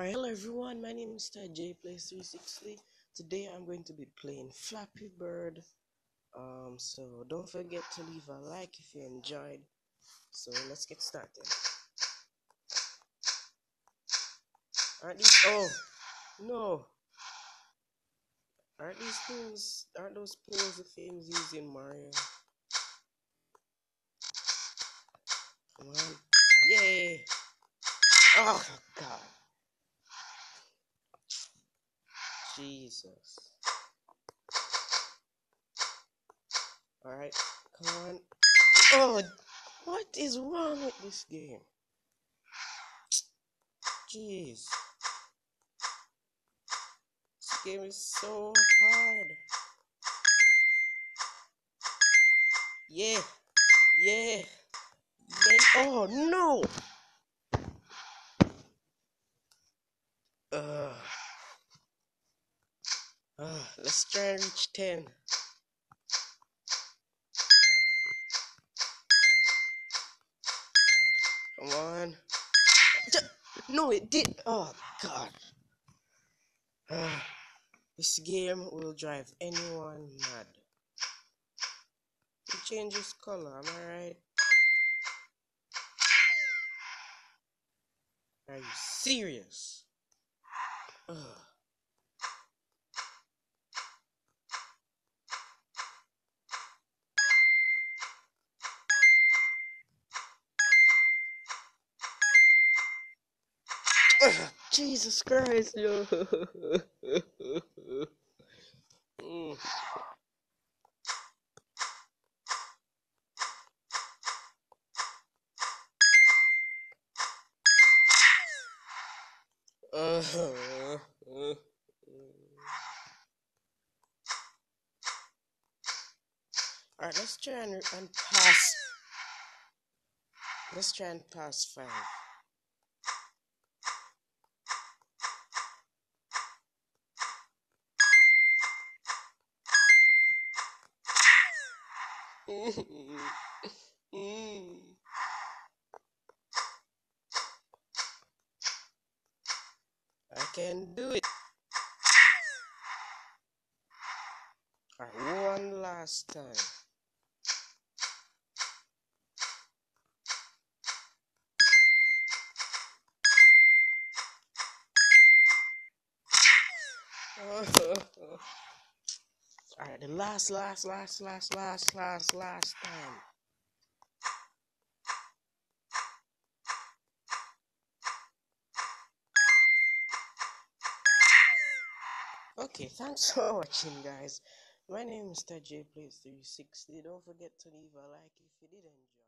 Alright, hello everyone, my name is Mr. J Plays 360. Today I'm going to be playing Flappy Bird. Um, so don't forget to leave a like if you enjoyed. So let's get started. Aren't these oh no Aren't these things aren't those pose things used in Mario? Come on. Yay! Oh god. Jesus. Alright, come on. Oh, what is wrong with this game? Jeez. This game is so hard. Yeah. Yeah. Yeah. Oh, no! Ugh. Let's try reach 10. Come on. No, it did. Oh, God. Uh, this game will drive anyone mad. It changes color, am I right? Are you serious? Ugh. Jesus Christ, yo. mm. Uh, uh, Alright, let's try and, and pass. Let's try and pass five. I can do it. One last time. Alright, the last, last, last, last, last, last, last time. Okay, thanks for watching, guys. My name is Mr. J Plays 360. Don't forget to leave a like if you did enjoy.